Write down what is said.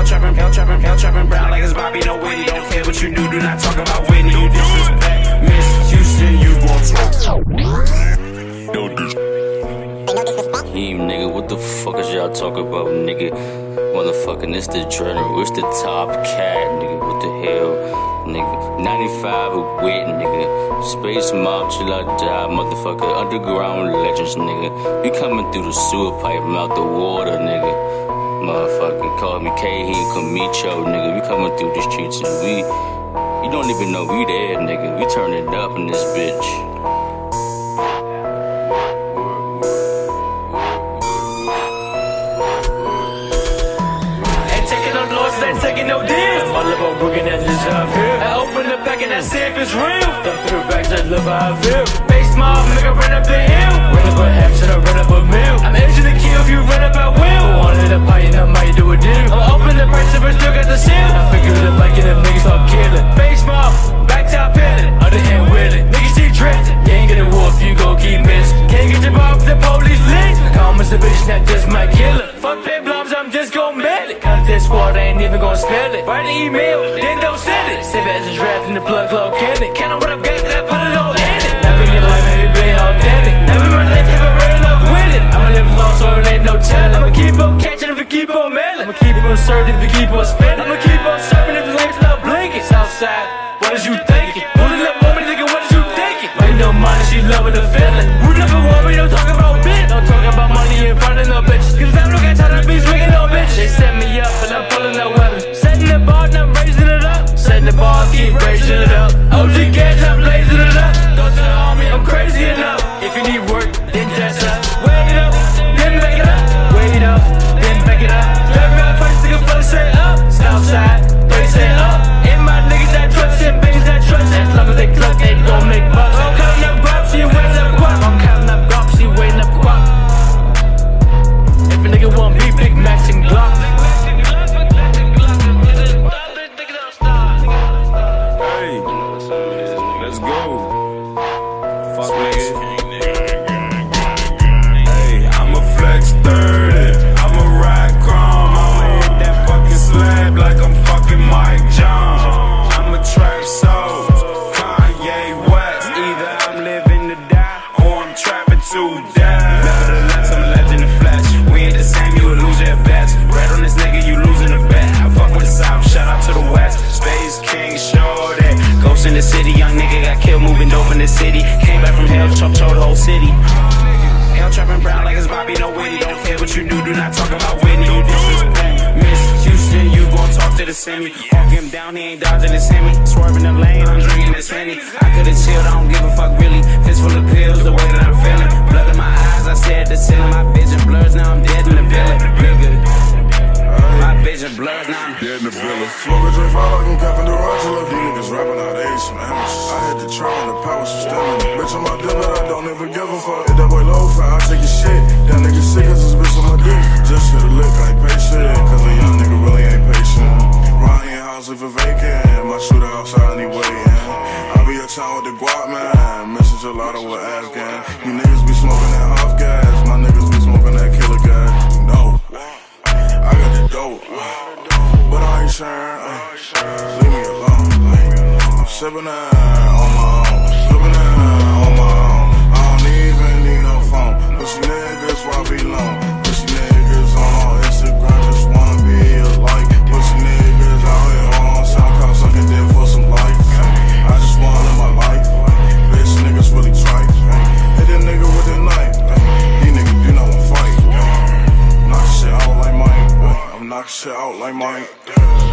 hell trapping, hell trapping, hell trapping brown like it's Bobby, no Whitney. Don't care what you do, do not talk about Whitney. You disrespect Miss Houston, you gon' talk. No dis- Heem, nigga, what the fuck is y'all talking about, nigga? Motherfucking, it's the Adrenaline, it's the top cat, nigga, what the hell? Nigga, 95 with wit, nigga. Space mob till I die, motherfucker. Underground legends, nigga. We coming through the sewer pipe, out the water, nigga. Motherfucker, call me Kahin Kamicho, nigga. We coming through the streets and we, you don't even know we there, nigga. We turn it up in this bitch. Ain't taking no losses, ain't taking no deals. My love on booking that just how I feel. I open the back and I see if it's real. Thumb through the back, just love how I feel. Base mob, make I run up the hill. Run up a half, should I run up a mill? I'm edging the kill if you run up at will. Wanted a pie and I might do a deal. I'll open the price if I still got the seal. I figure the bike and them niggas start killing. Face mob, back top pilling. Other hand willing. Niggas see drifting. You ain't gonna wolf, you gon' keep missing. Can't get your off the police list. Calm as a bitch, not just my killer. Fuck pay blobs, I'm just gon' mail it. Cause this squad ain't even gon' spell it. Write an email, then don't send it. Save it as a draft in the plug, low cannon. Count on what I've got, I put it all In the city, young nigga got killed, moving dope in the city. Came back from hell, chop, chop the whole city. Hell trapping brown like it's Bobby, no Whitney. Don't care what you do, do not talk about Whitney. You disrespect Miss Houston, you gon' talk to the semi. Walk him down, he ain't dodging the semi. Swerving the lane, I'm drinking this Henny. I could've chilled, I don't give a fuck really. Fist full of pills, My vision now I'm dead in the villa. Smoke a drink, fall like I'm Kevin Durant. Till these niggas rapping out of age, some amateurs. I had to try and the power some stamina. Bitch, I'm out there, but I don't ever give a fuck. Hit that boy low fat, I take your shit. That nigga sick as this bitch on my dick. Just hit a lick, I ain't pay shit. Cause a young nigga really ain't patient. Ryan house leave a vacant. My shooter outside anyway. I be a town with the guap, man. Missing gelato with Afghan. You niggas ay. I'm on my own, sipping that on my own. I don't even need no phone. Pussy niggas, why be alone? Pussy niggas on Instagram just wanna be alike. Pussy niggas out here on SoundCloud sucking dick for some likes. I just wanna live my life. Bitch niggas really trite. Hit that nigga with a knife. These niggas do not want fight. Knock shit out like Mike. I'm knocking shit out like Mike.